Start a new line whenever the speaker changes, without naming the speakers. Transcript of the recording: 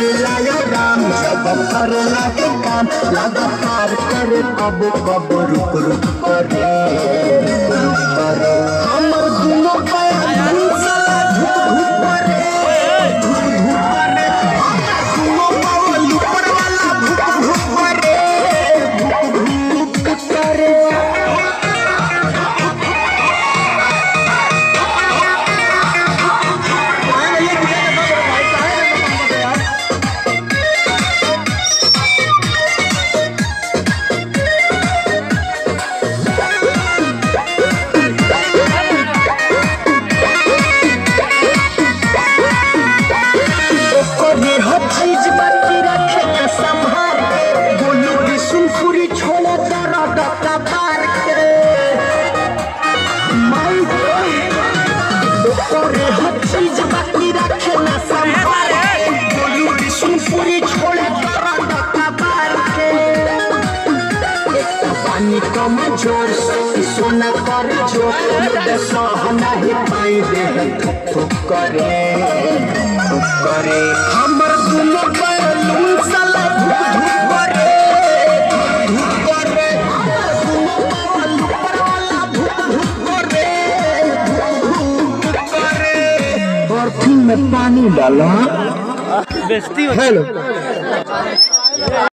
लायो राम। सब पर लागे काम। लगातार करे अब बब रुक रुक करे। ओकरे हर चीज़ बाकी रखे के संभाल बोलू बिसुनपुरी छोड़े दर्द कबार के। पानी कम ज़ोर से सोना कर जो सह नहीं पाई दे, थुक थुक करे। धुक करे। बर्फ़ी में पानी डाला। हेलो।